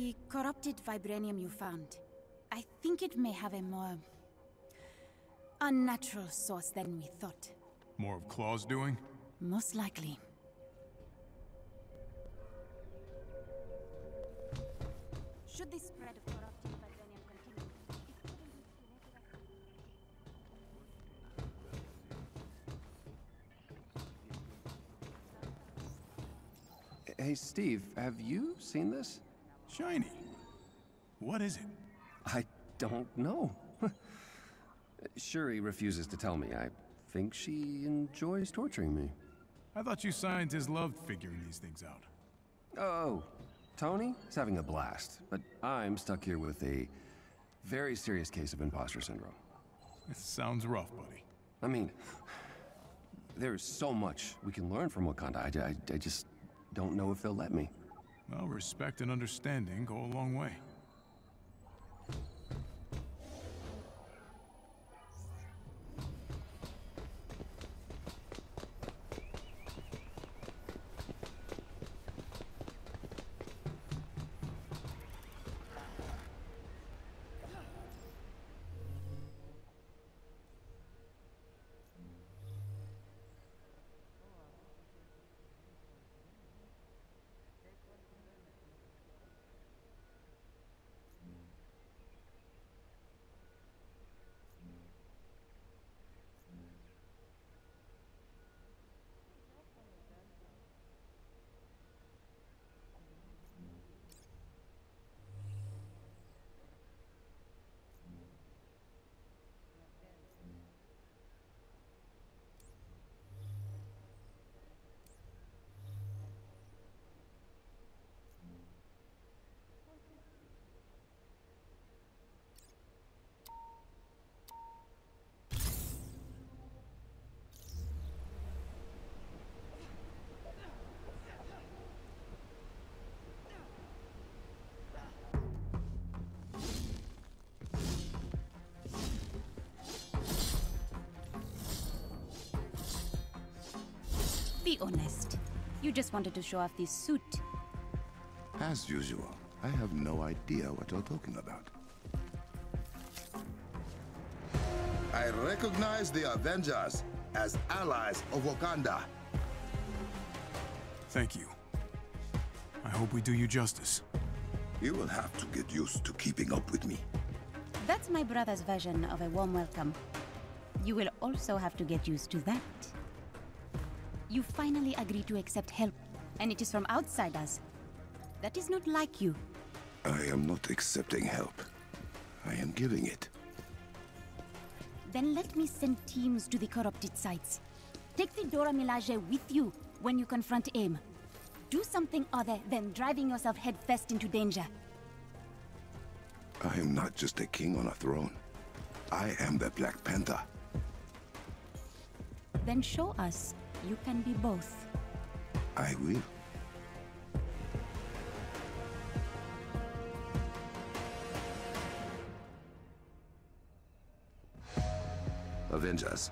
The corrupted vibranium you found. I think it may have a more... unnatural source than we thought. More of Klaw's doing? Most likely. Should this spread of corrupted vibranium continue, it could Hey, Steve, have you seen this? Shiny. What is it? I don't know. Shuri refuses to tell me. I think she enjoys torturing me. I thought you scientists loved figuring these things out. Oh, Tony is having a blast, but I'm stuck here with a very serious case of imposter syndrome. It sounds rough, buddy. I mean, there's so much we can learn from Wakanda. I, I, I just don't know if they'll let me. Well, respect and understanding go a long way. Be honest. You just wanted to show off this suit. As usual, I have no idea what you're talking about. I recognize the Avengers as allies of Wakanda. Thank you. I hope we do you justice. You will have to get used to keeping up with me. That's my brother's version of a warm welcome. You will also have to get used to that. You finally agree to accept help, and it is from outsiders. That is not like you. I am not accepting help. I am giving it. Then let me send teams to the corrupted sites. Take the Dora Milaje with you when you confront AIM. Do something other than driving yourself headfirst into danger. I am not just a king on a throne. I am the Black Panther. Then show us you can be both. I will. Avengers,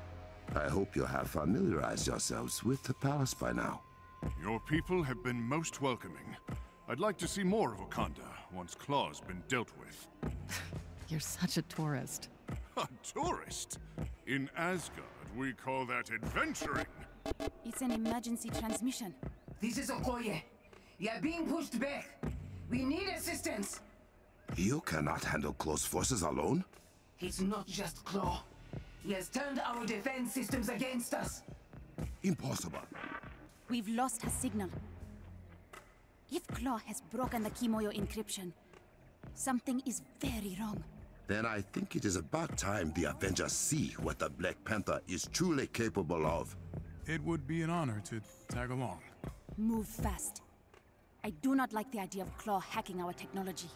I hope you have familiarized yourselves with the palace by now. Your people have been most welcoming. I'd like to see more of Wakanda once Klaw's been dealt with. You're such a tourist. A tourist? In Asgard, we call that adventuring. It's an emergency transmission. This is Okoye. You're being pushed back. We need assistance. You cannot handle close forces alone? It's not just Klaw. He has turned our defense systems against us. Impossible. We've lost her signal. If Klaw has broken the Kimoyo encryption, something is very wrong. Then I think it is about time the Avengers see what the Black Panther is truly capable of. It would be an honor to tag along. Move fast. I do not like the idea of Klaw hacking our technology.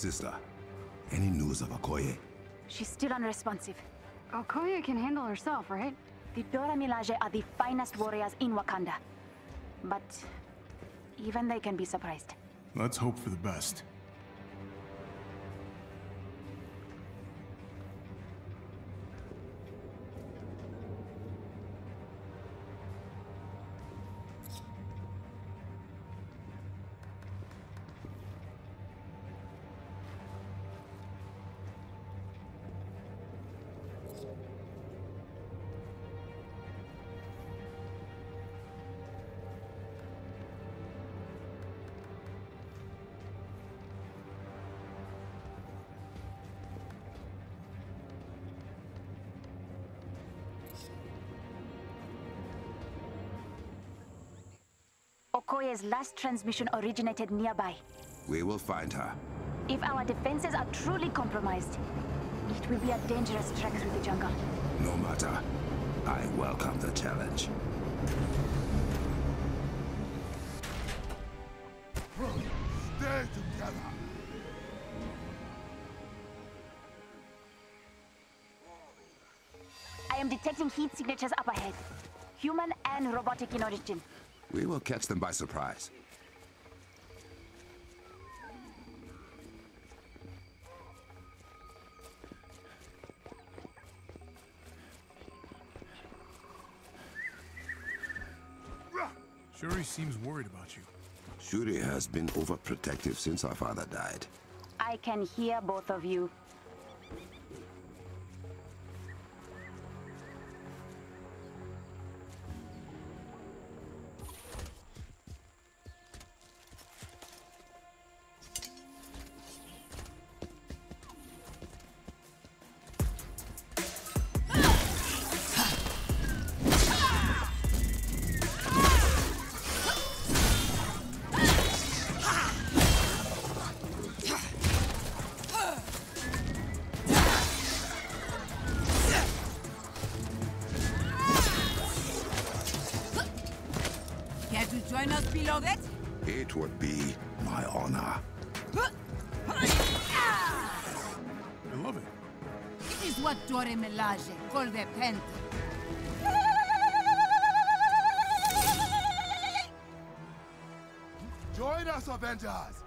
Sister, any news of Okoye? She's still unresponsive. Okoye can handle herself, right? The Dora Milaje are the finest warriors in Wakanda. But even they can be surprised. Let's hope for the best. Okoye's last transmission originated nearby. We will find her. If our defenses are truly compromised, it will be a dangerous trek through the jungle. No matter. I welcome the challenge. Stay together. I am detecting heat signatures up ahead. Human and robotic in origin. We will catch them by surprise. Shuri seems worried about you. Shuri has been overprotective since our father died. I can hear both of you. Avengers!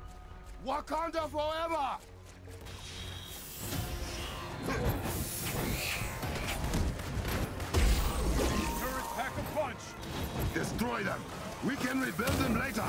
Wakanda forever! Turret pack a punch! Destroy them! We can rebuild them later!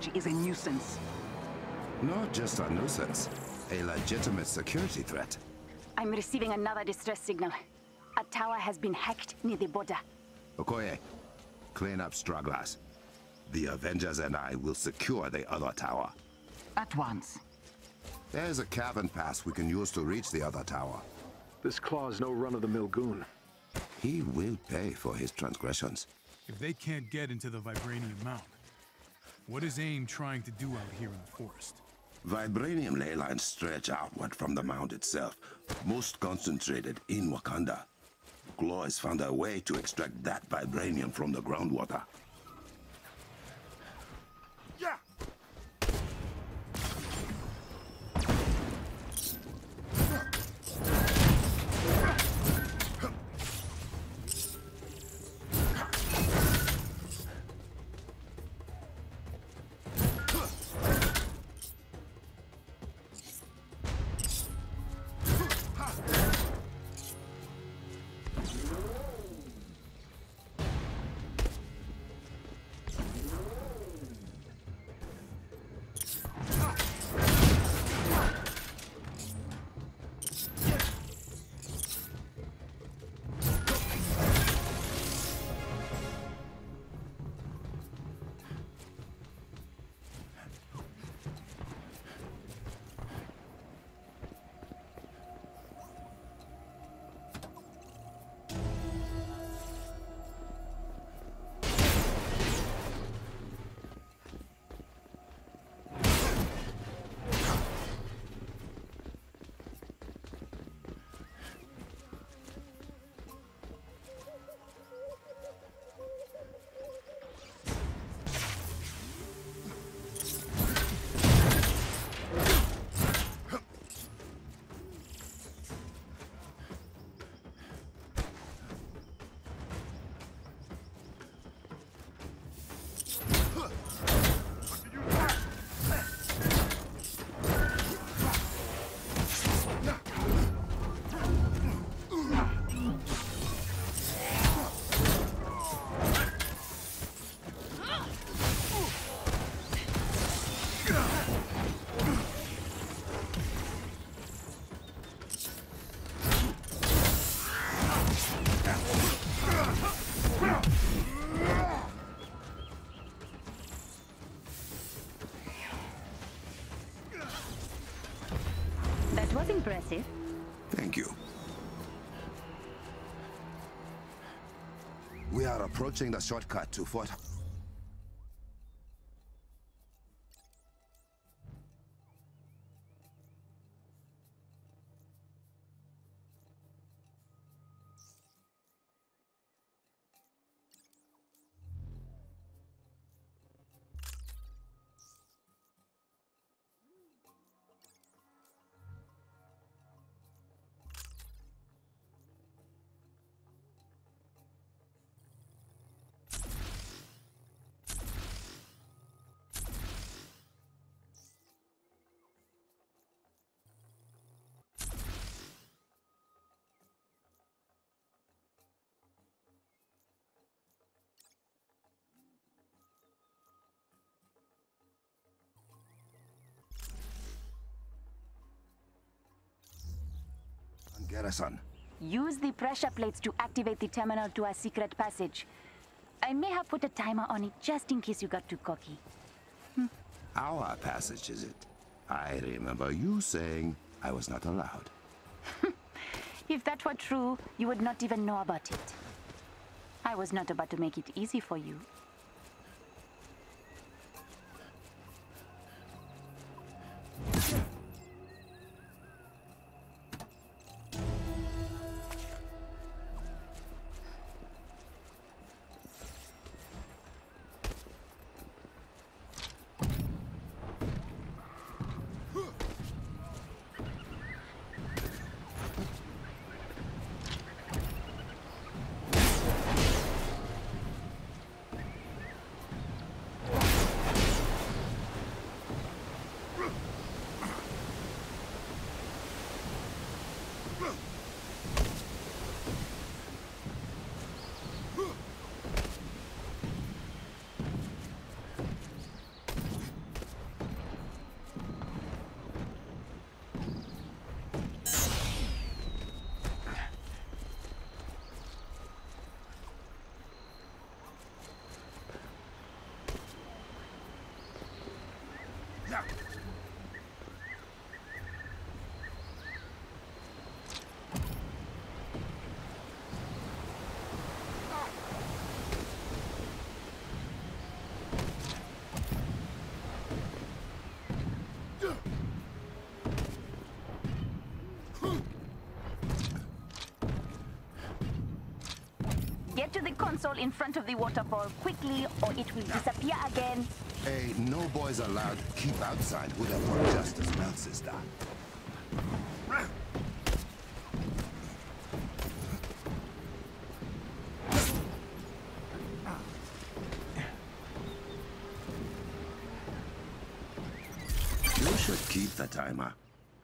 Technology is a nuisance. Not just a nuisance, a legitimate security threat. I'm receiving another distress signal. A tower has been hacked near the border. Okoye, clean up stragglers. The Avengers and I will secure the other tower. At once. There's a cavern pass we can use to reach the other tower. This Klaw's no run-of-the-mill goon. He will pay for his transgressions. If they can't get into the Vibranium Mound, what is AIM trying to do out here in the forest? Vibranium ley lines stretch outward from the mound itself, most concentrated in Wakanda. Klaw has found a way to extract that vibranium from the groundwater. Approaching the shortcut to Fort... Use the pressure plates to activate the terminal to a secret passage. I may have put a timer on it just in case you got too cocky. Hmm. Our passage, is it? I remember you saying I was not allowed. If that were true, you would not even know about it. I was not about to make it easy for you. Get to the console in front of the waterfall quickly, or it will disappear again. Hey, no boys allowed. Keep outside would have worked just as well, sister. You should keep the timer.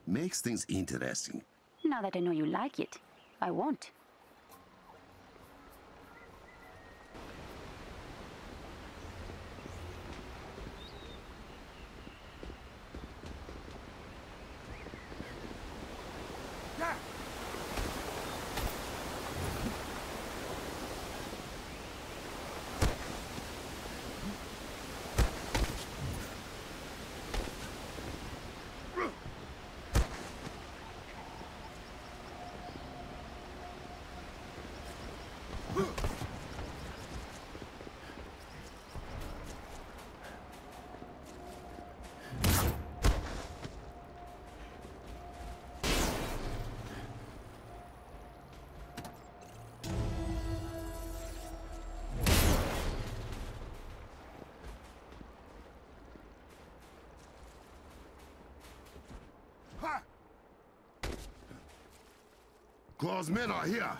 Makes things interesting. Now that I know you like it, I won't. Klaw's men are here.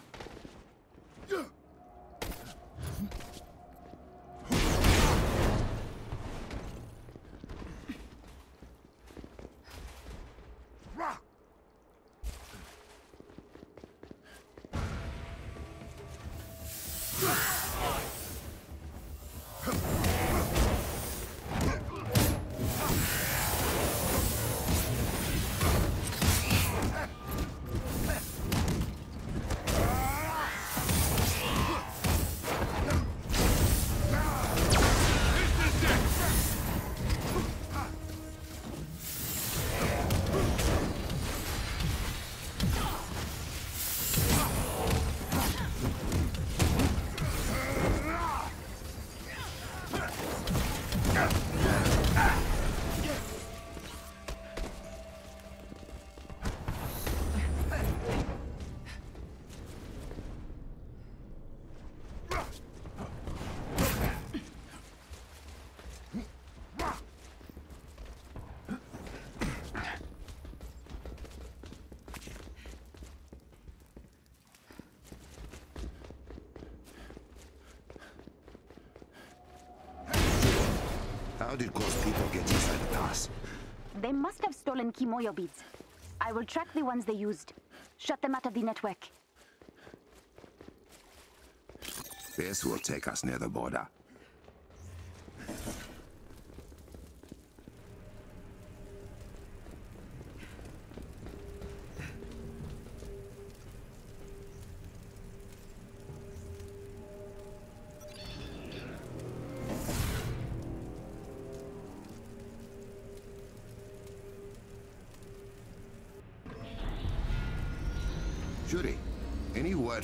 Did people get inside the pass? They must have stolen Kimoyo beads. I will track the ones they used. Shut them out of the network. This will take us near the border.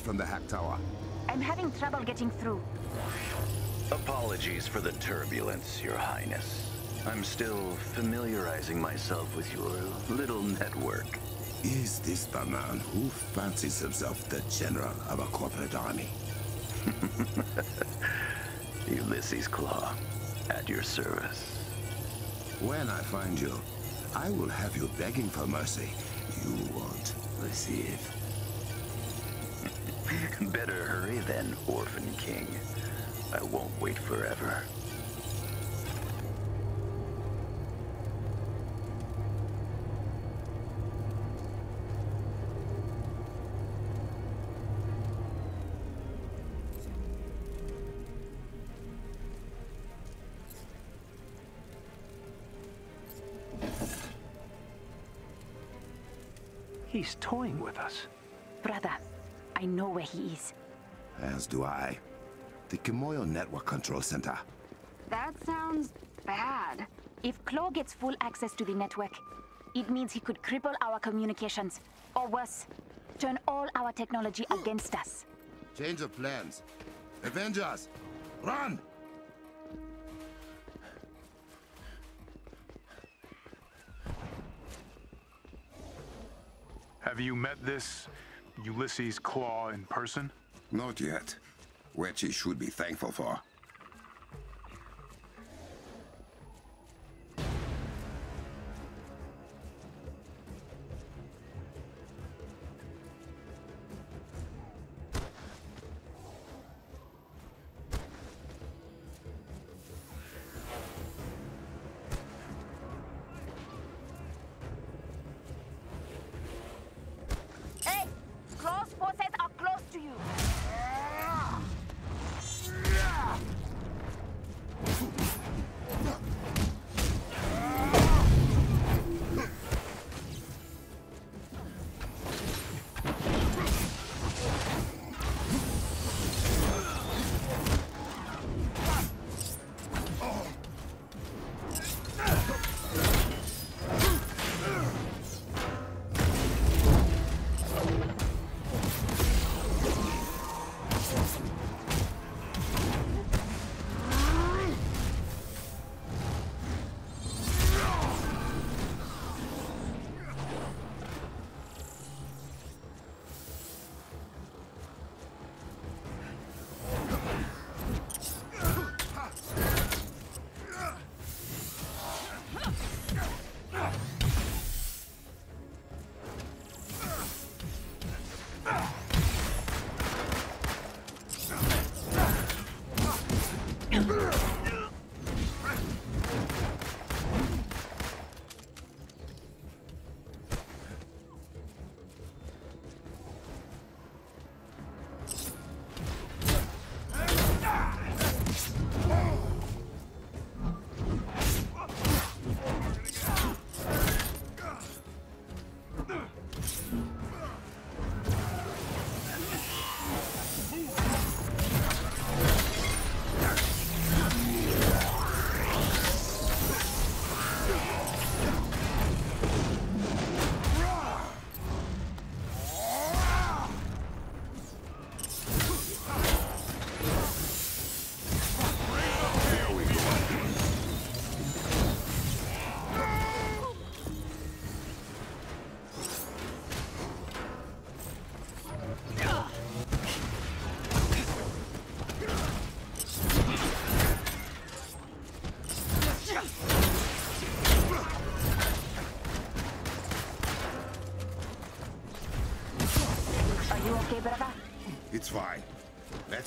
From the hack tower? I'm having trouble getting through. Apologies for the turbulence, Your Highness. I'm still familiarizing myself with your little network. Is this the man who fancies himself the general of a corporate army? Ulysses Klaw, at your service. When I find you, I will have you begging for mercy. You won't receive. Better hurry then, Orphan King. I won't wait forever. He's toying with us. Brother, I know where he is. As do I. The Kimoyo Network Control Center. That sounds bad. If Klaw gets full access to the network, it means he could cripple our communications. Or worse, turn all our technology against us. Change of plans. Avengers, run! Have you met this Ulysses Klaw in person? Not yet. Which he should be thankful for.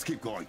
Keep going.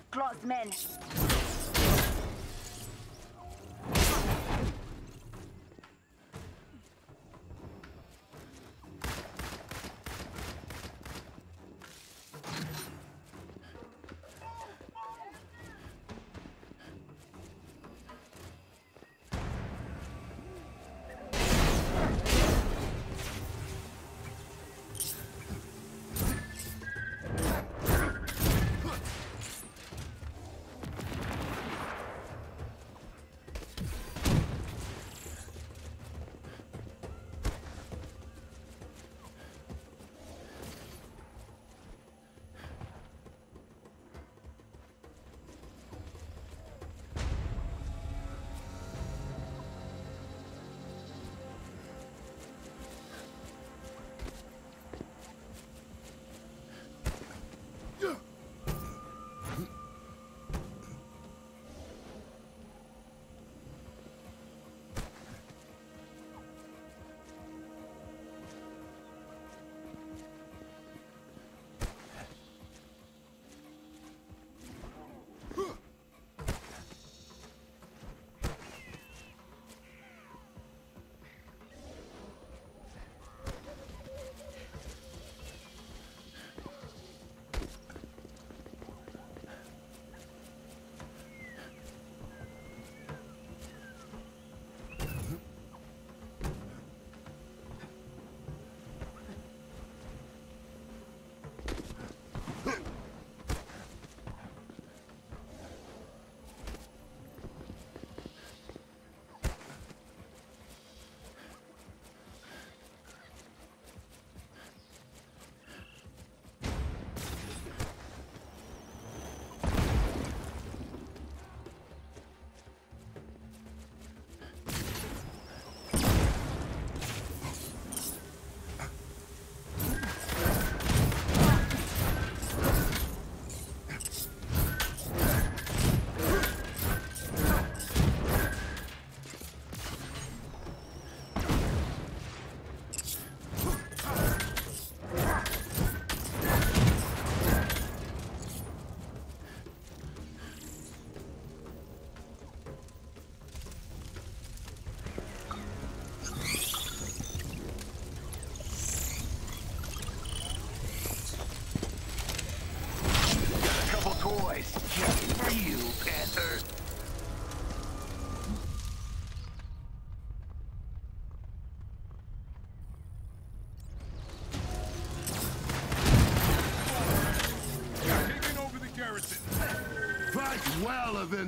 Of Klaw's men.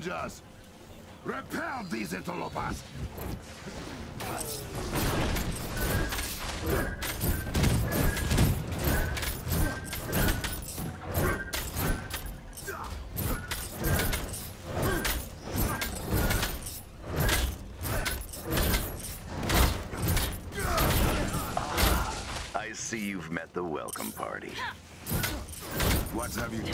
Well, Avengers! Repel these interlopers! I see you've met the welcome party. What have you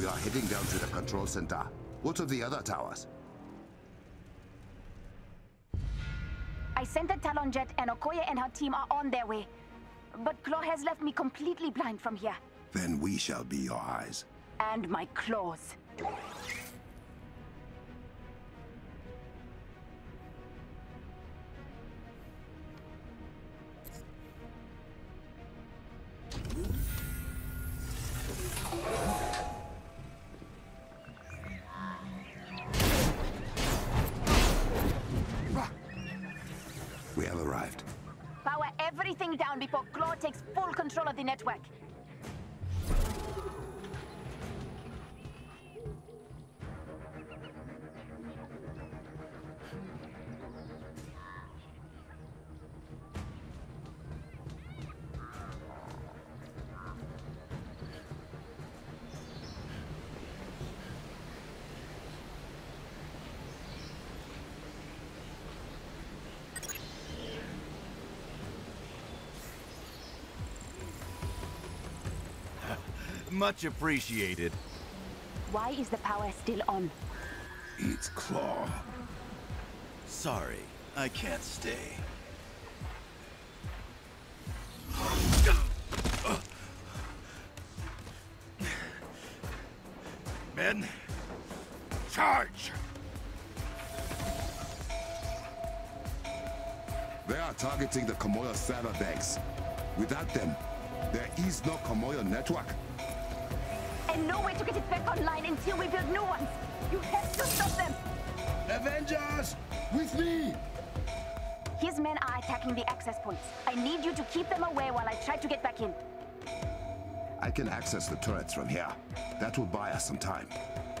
We are heading down to the control center. What of the other towers? I sent the Talon jet and Okoye and her team are on their way. But Klaw has left me completely blind from here. Then we shall be your eyes. And my claws. Much appreciated. Why is the power still on? It's Klaw. Sorry, I can't stay. Men, charge! They are targeting the Kimoyo server banks. Without them, there is no Kimoyo network. No way to get it back online until we build new ones. You have to stop them. Avengers, with me! His men are attacking the access points. I need you to keep them away while I try to get back in. I can access the turrets from here. That will buy us some time.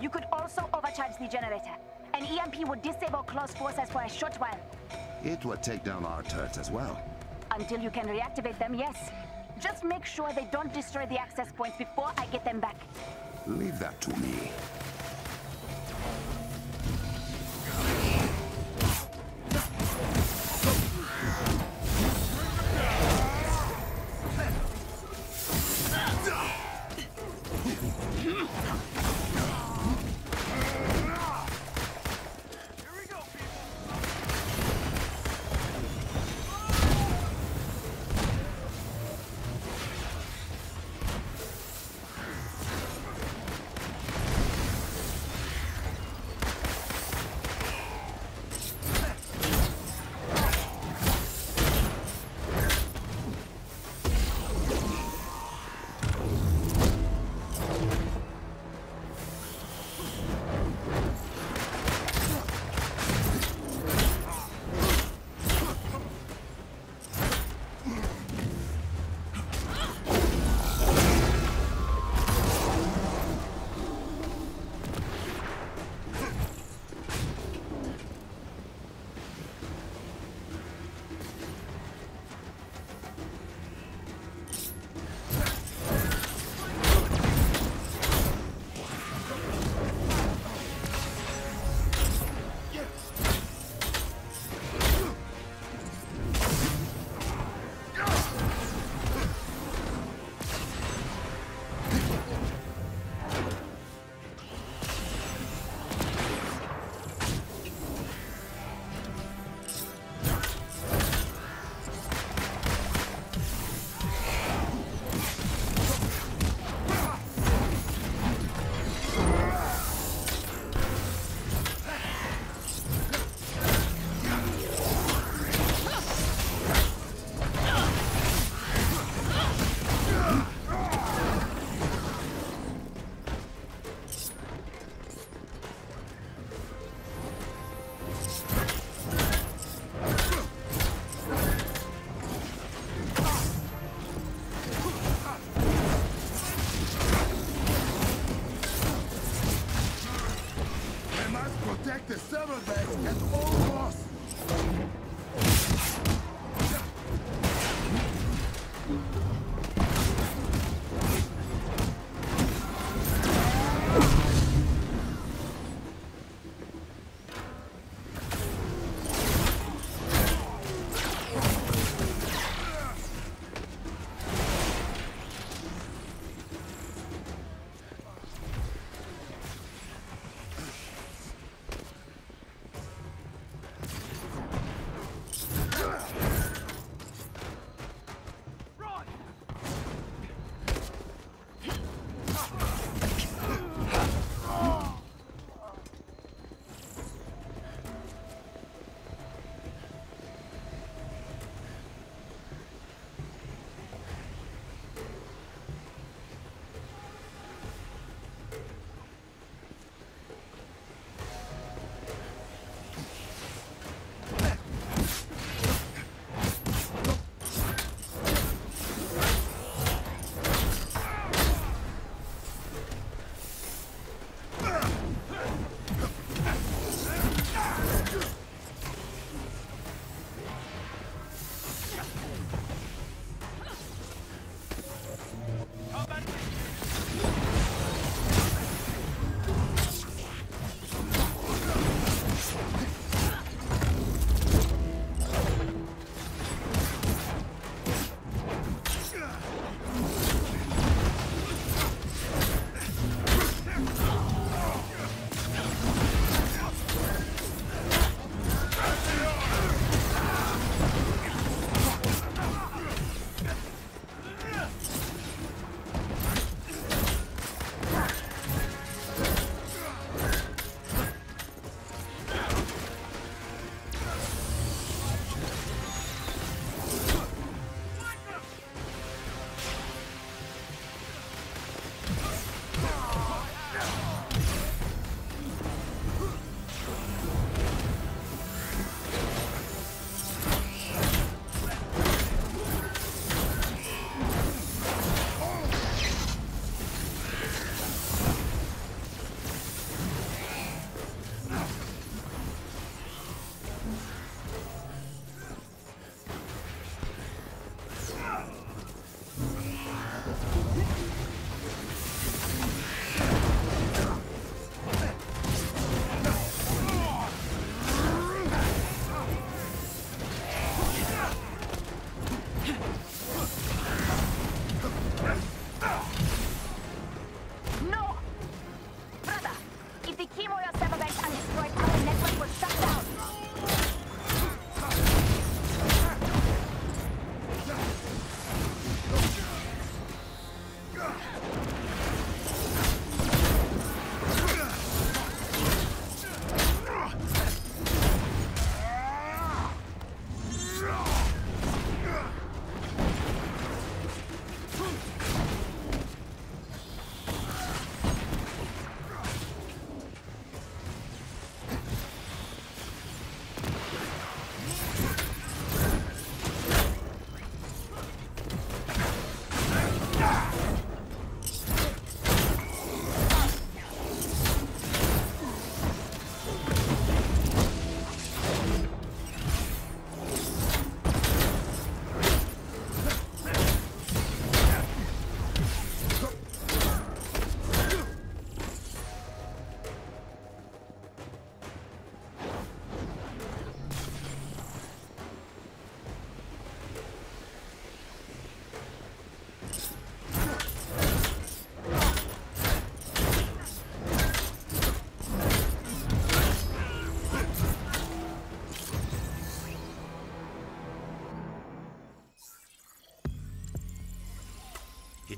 You could also overcharge the generator. An EMP would disable close forces for a short while. It would take down our turrets as well. Until you can reactivate them, yes. Just make sure they don't destroy the access points before I get them back. Leave that to me.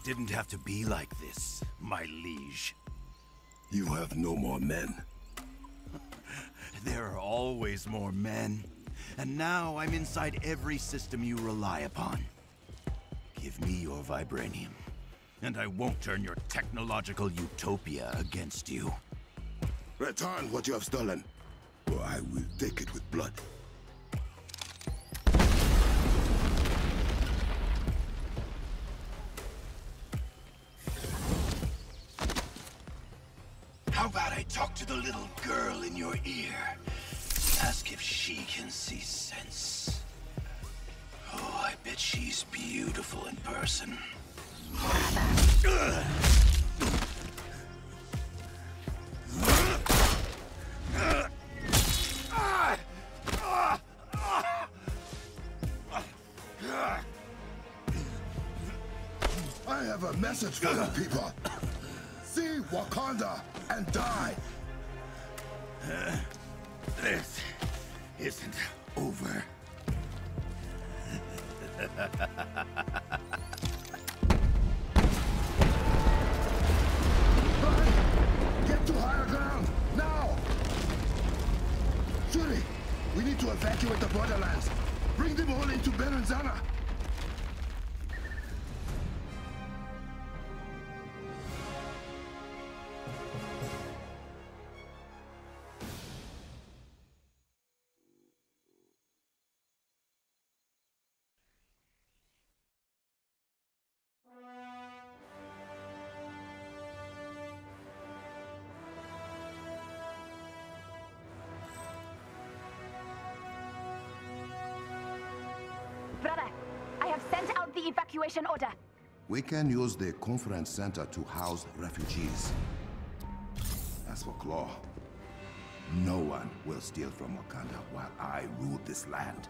It didn't have to be like this, my liege. You have no more men. There are always more men. And now I'm inside every system you rely upon. Give me your vibranium, and I won't turn your technological utopia against you. Return what you have stolen, or I will take it with blood. People. See Wakanda and die. The evacuation order. We can use the conference center to house refugees. As for Klaw, no one will steal from Wakanda while I rule this land.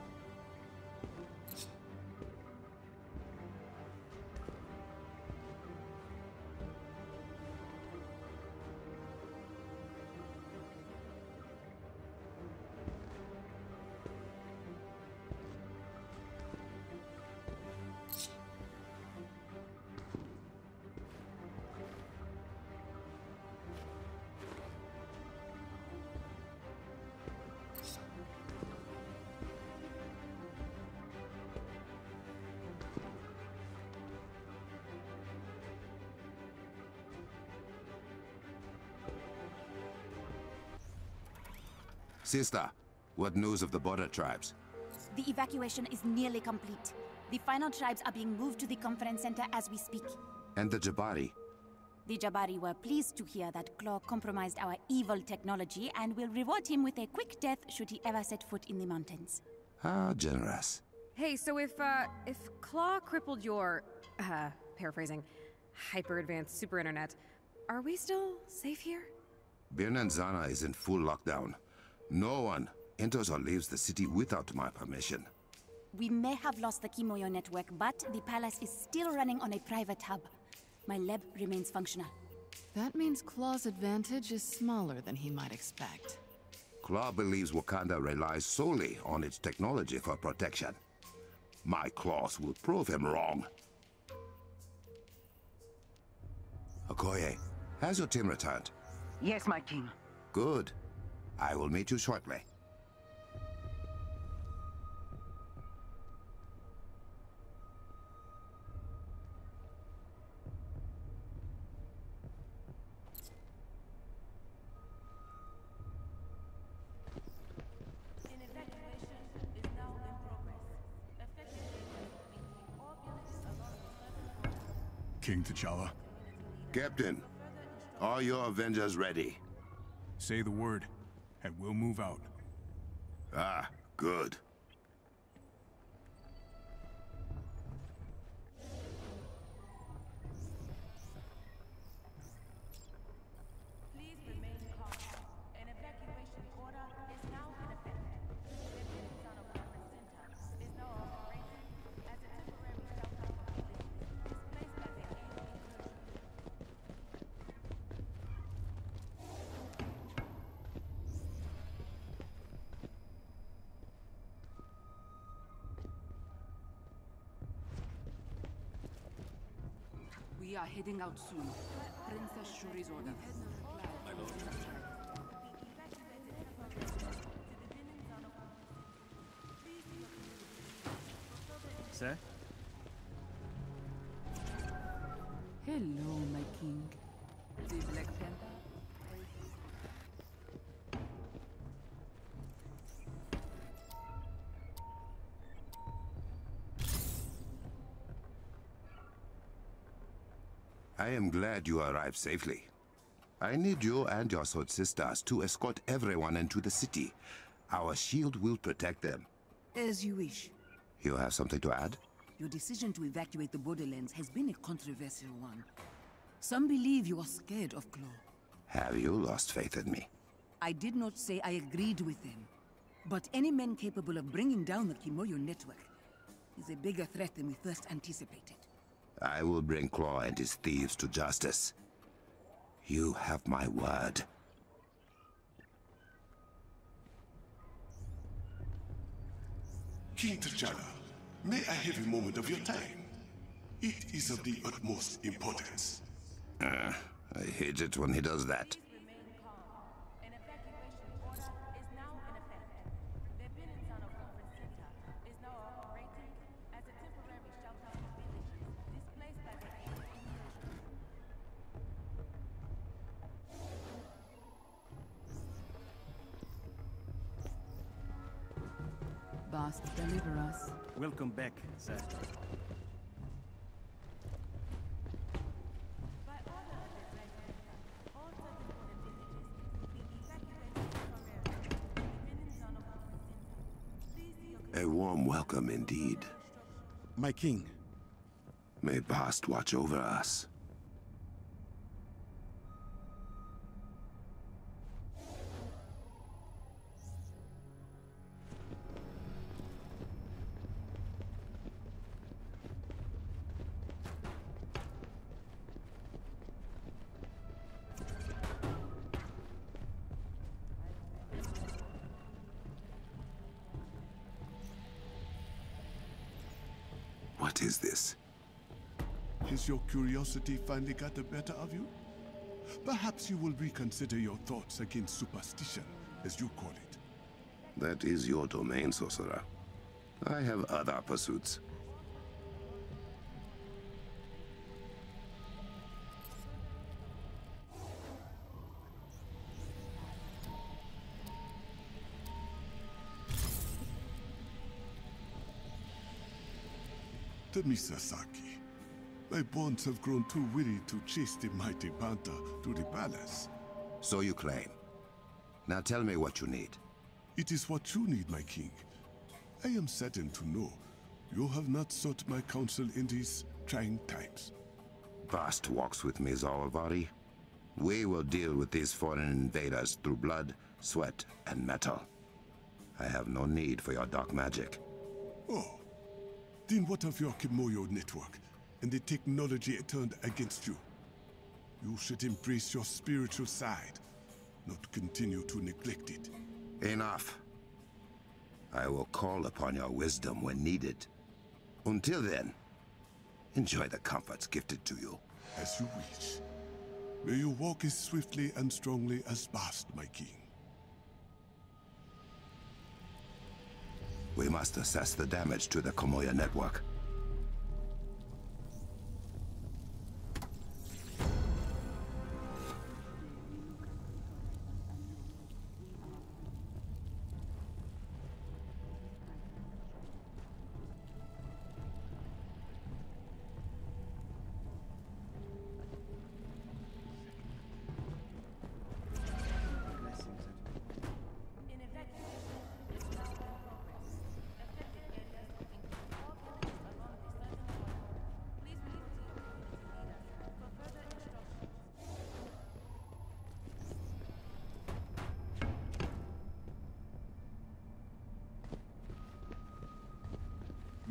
Sister, what news of the border tribes? The evacuation is nearly complete. The final tribes are being moved to the conference center as we speak. And the Jabari? The Jabari were pleased to hear that Klaw compromised our evil technology and will reward him with a quick death should he ever set foot in the mountains. How generous. Hey, so if, uh, if Klaw crippled your, uh, paraphrasing, hyper advanced super internet, are we still safe here? Birnin Zana is in full lockdown. No one enters or leaves the city without my permission. We may have lost the Kimoyo network, but the palace is still running on a private hub. My lab remains functional. That means Klaw's advantage is smaller than he might expect. Klaw believes Wakanda relies solely on its technology for protection. My claws will prove him wrong. Okoye, has your team returned? Yes, my king. Good. I will meet you shortly. King T'Challa. Captain, are your Avengers ready? Say the word, and we'll move out. Ah, good. Heading out soon. Princess Shuri's orders. My lord. Sir? Hello, my king. I am glad you arrived safely. I need you and your sword sisters to escort everyone into the city. Our shield will protect them. As you wish. You have something to add? Your decision to evacuate the borderlands has been a controversial one. Some believe you are scared of Klaw. Have you lost faith in me? I did not say I agreed with them. But any man capable of bringing down the Kimoyo network is a bigger threat than we first anticipated. I will bring Klaw and his thieves to justice. You have my word. King T'Challa, may I have a moment of your time? It is of the utmost importance. Uh, I hate it when he does that. Welcome back, sir. A warm welcome indeed. My king. May Bast watch over us. Curiosity finally got the better of you? Perhaps you will reconsider your thoughts against superstition, as you call it. That is your domain, Sorcerer. I have other pursuits. Temisa Saki, my bonds have grown too weary to chase the mighty panther to the palace. So you claim. Now tell me what you need. It is what you need, my king. I am certain to know you have not sought my counsel in these trying times. Bast walks with me, Zawavari. We will deal with these foreign invaders through blood, sweat, and metal. I have no need for your dark magic. Oh, then what of your Kimoyo network and the technology it turned against you? You should embrace your spiritual side, not continue to neglect it. Enough. I will call upon your wisdom when needed. Until then, enjoy the comforts gifted to you. As you wish. May you walk as swiftly and strongly as Bast, my king. We must assess the damage to the Kimoyo network.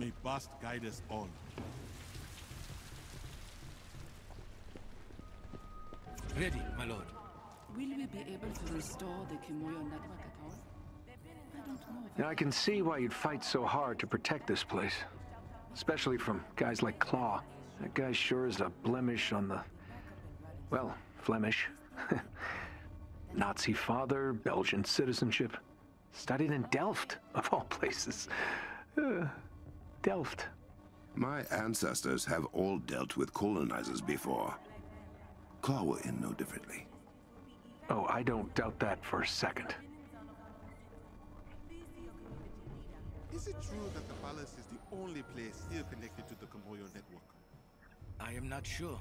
May Bast guide us all. Ready, my lord. Will we be able to restore the Kimoyo network at all? I don't know if Now, I can see why you'd fight so hard to protect this place. Especially from guys like Klaw. That guy sure is a blemish on the... Well, Flemish. Nazi father, Belgian citizenship. Studied in Delft, of all places. Uh, Delft. My ancestors have all dealt with colonizers before. Klaw will end no differently. Oh, I don't doubt that for a second. Is it true that the palace is the only place still connected to the Kimoyo network? I am not sure.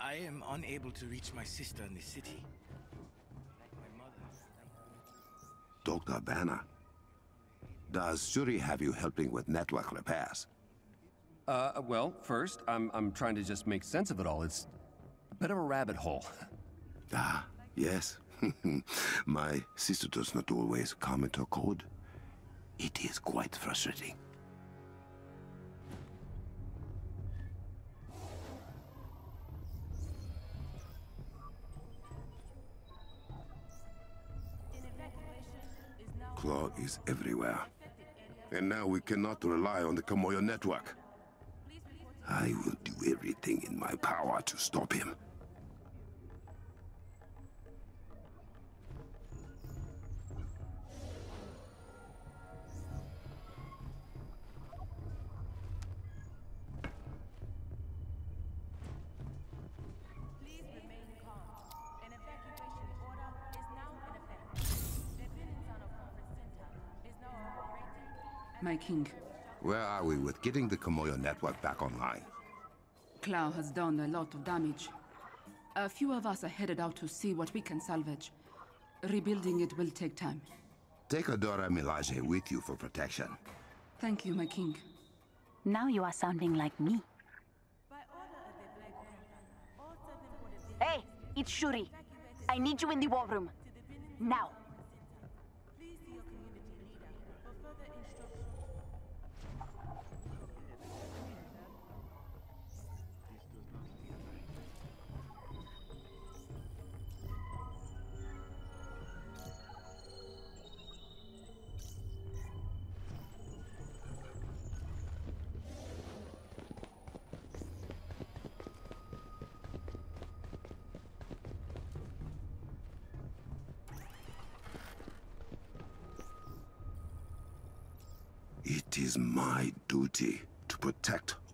I am unable to reach my sister in the city. Dr. Banner, does Shuri have you helping with network repairs? Uh, well, first, I'm, I'm trying to just make sense of it all. It's a bit of a rabbit hole. Ah, yes. My sister does not always comment her code. It is quite frustrating. Klaw is everywhere. And now we cannot rely on the Kimoyo network. I will do everything in my power to stop him. My king, Where are we with getting the Kimoyo network back online? Klaw has done a lot of damage. A few of us are headed out to see what we can salvage. Rebuilding it will take time. Take a Dora Milaje with you for protection. Thank you, my king. Now you are sounding like me. Hey, it's Shuri. I need you in the war room. Now.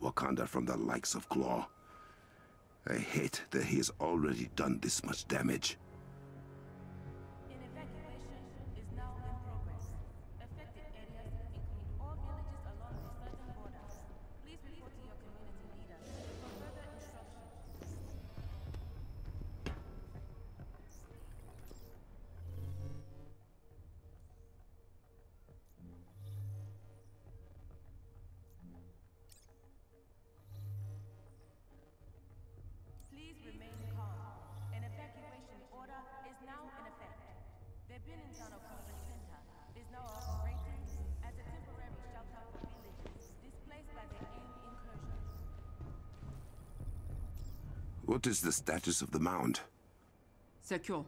Wakanda from the likes of Klaw. I hate that he has already done this much damage. Please remain calm. An evacuation order is now in effect. The Binnington Conference Center is now operating as a temporary shelter for villages displaced by the AIM incursion. What is the status of the mound? Secure.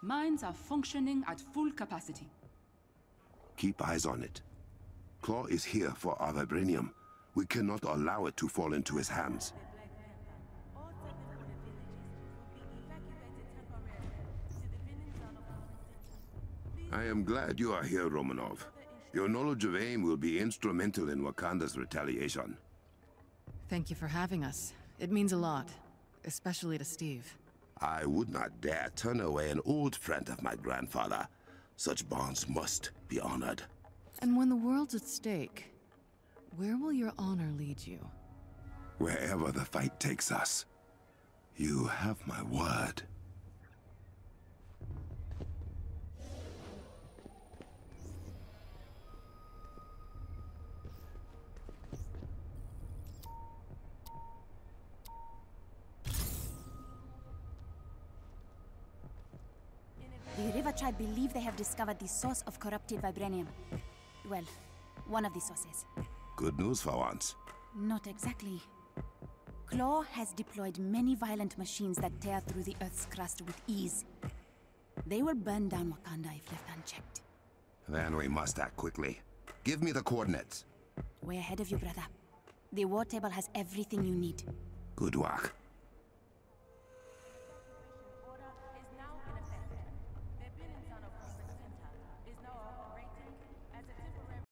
Mines are functioning at full capacity. Keep eyes on it. Klaw is here for our vibranium. We cannot allow it to fall into his hands. I am glad you are here, Romanov. Your knowledge of AIM will be instrumental in Wakanda's retaliation. Thank you for having us. It means a lot, especially to Steve. I would not dare turn away an old friend of my grandfather. Such bonds must be honored. And when the world's at stake, where will your honor lead you? Wherever the fight takes us. You have my word. The River Tribe believe they have discovered the source of corrupted vibranium. Well, one of the sources. Good news for once. Not exactly. Klaw has deployed many violent machines that tear through the Earth's crust with ease. They will burn down Wakanda if left unchecked. Then we must act quickly. Give me the coordinates. Way ahead of you, brother. The war table has everything you need. Good work.